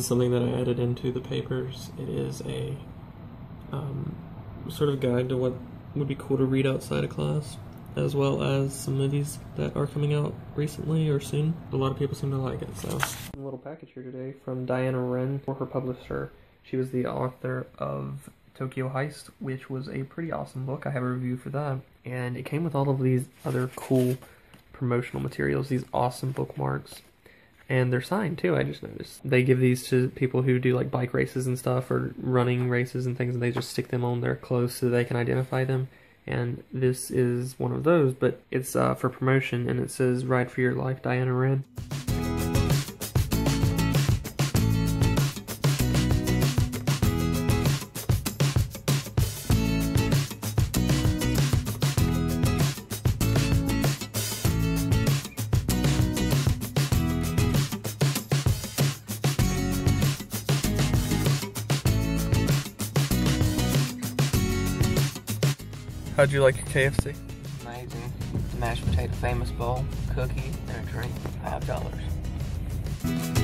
something that I added into the papers. It is a um, sort of guide to what would be cool to read outside of class, as well as some movies that are coming out recently or soon. A lot of people seem to like it, so. A little package here today from Diana Renn for her publisher. She was the author of Tokyo Heist, which was a pretty awesome book. I have a review for that. And it came with all of these other cool promotional materials, these awesome bookmarks. And they're signed too, I just noticed. They give these to people who do like bike races and stuff or running races and things, and they just stick them on their clothes so they can identify them. And this is one of those, but it's uh, for promotion and it says Ride for Your Life, Diana Renn. How'd you like your KFC? Amazing. Mashed potato famous bowl, cookie, and a drink. Five dollars.